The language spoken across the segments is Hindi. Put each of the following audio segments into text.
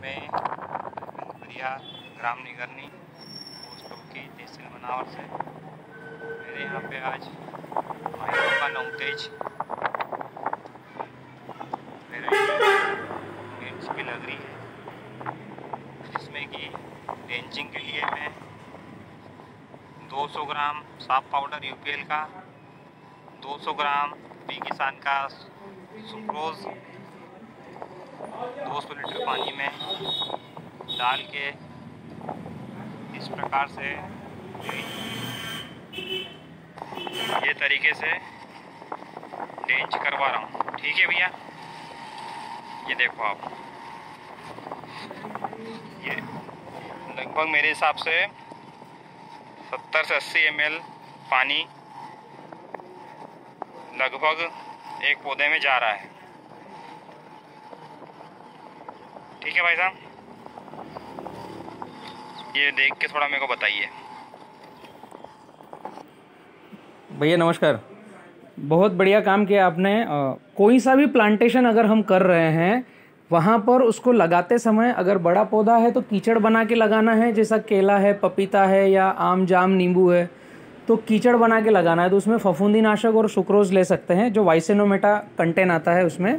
में ग्राम निगरनी पोस्ट की तहसील मनावर से मेरे यहाँ पे आज माइलों का नौतेज मिर्च की लग रही है, जिसमें कि रेंजिंग के लिए मैं 200 ग्राम साफ़ पाउडर यूपीएल का 200 ग्राम बी किसान का सुक्रोज 200 लीटर पानी में डाल के इस प्रकार से ये तरीके से डेंच करवा रहा हूँ। ठीक है भैया? ये देखो आप। ये लगभग मेरे हिसाब से 70 से 80 एम पानी लगभग एक पौधे में जा रहा है। ठीक है भाई साहब। ये देख के थोड़ा मेरे को बताइए। भैया, नमस्कार। बहुत बढ़िया काम किया आपने। कोई सा भी प्लांटेशन अगर हम कर रहे हैं, वहाँ पर उसको लगाते समय अगर बड़ा पौधा है तो कीचड़ बना के लगाना है, जैसा केला है, पपीता है, या आम, जाम, नींबू है तो कीचड़ बना के लगाना है तो उसमें फफूंदी नाशक और सुक्रोज ले सकते हैं, जो वाइसेनोमेटा कंटेन आता है उसमें।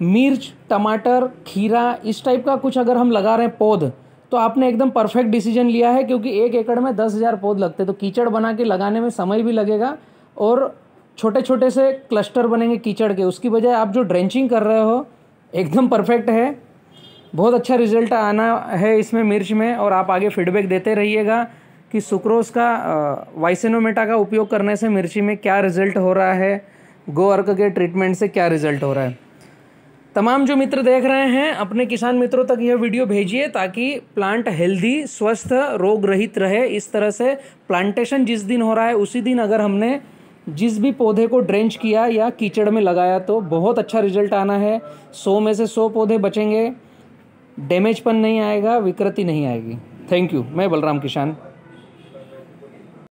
मिर्च, टमाटर, खीरा, इस टाइप का कुछ अगर हम लगा रहे हैं पौध तो आपने एकदम परफेक्ट डिसीज़न लिया है क्योंकि एक एकड़ में दस हज़ार पौध लगते तो कीचड़ बना के लगाने में समय भी लगेगा और छोटे छोटे से क्लस्टर बनेंगे कीचड़ के। उसकी बजाय आप जो ड्रेंचिंग कर रहे हो, एकदम परफेक्ट है। बहुत अच्छा रिज़ल्ट आना है इसमें मिर्च में और आप आगे फीडबैक देते रहिएगा कि सुक्रोज का वाइसेनोमेटा का उपयोग करने से मिर्ची में क्या रिज़ल्ट हो रहा है गो अर्क के ट्रीटमेंट से क्या रिज़ल्ट हो रहा है। तमाम जो मित्र देख रहे हैं, अपने किसान मित्रों तक यह वीडियो भेजिए ताकि प्लांट हेल्दी स्वस्थ रोग रहित रहे। इस तरह से प्लांटेशन जिस दिन हो रहा है, उसी दिन अगर हमने जिस भी पौधे को ड्रेंच किया या कीचड़ में लगाया तो बहुत अच्छा रिज़ल्ट आना है। सौ में से सौ पौधे बचेंगे डैमेजपन नहीं आएगा, विकृति नहीं आएगी। थैंक यू मैं बलराम किसान।